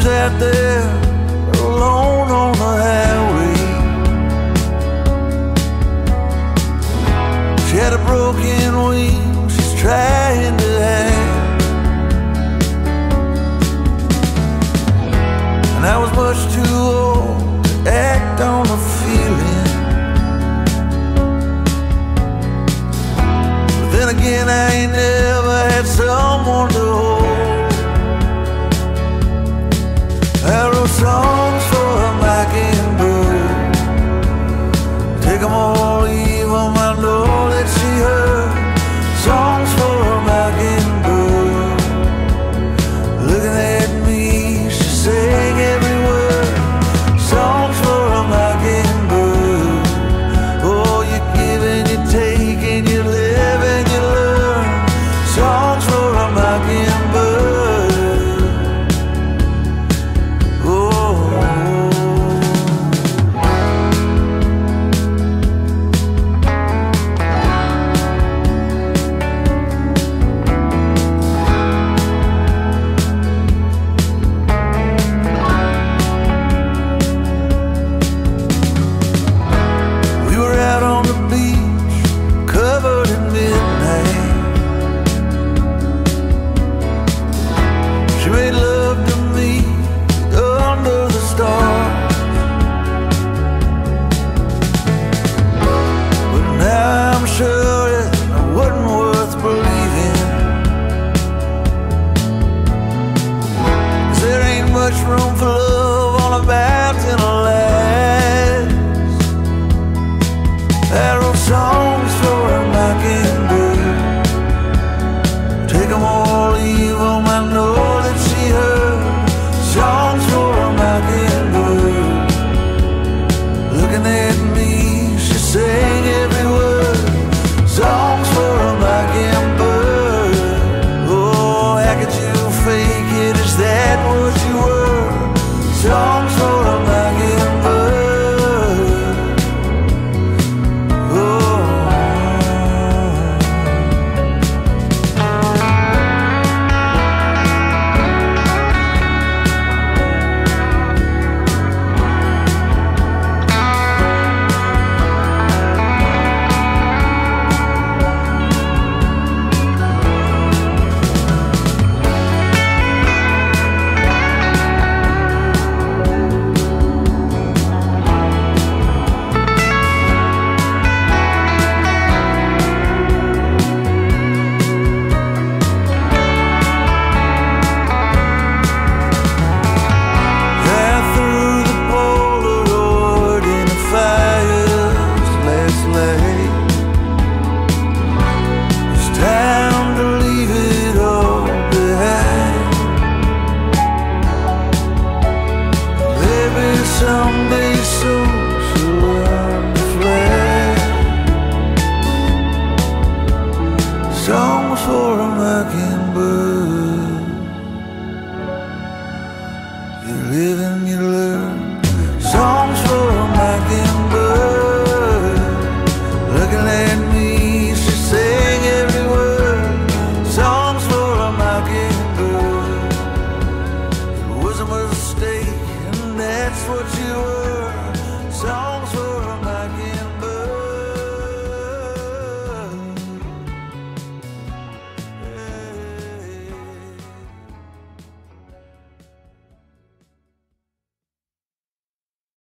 others out there alone on the highway. She had a broken wing, she's trying to hide. And I was much too old to act on a feeling. But then again, I ain't never. floor. Great love. someday soon she'll learn to fly. Song for a mockingbird. You're living, you're. that's what you were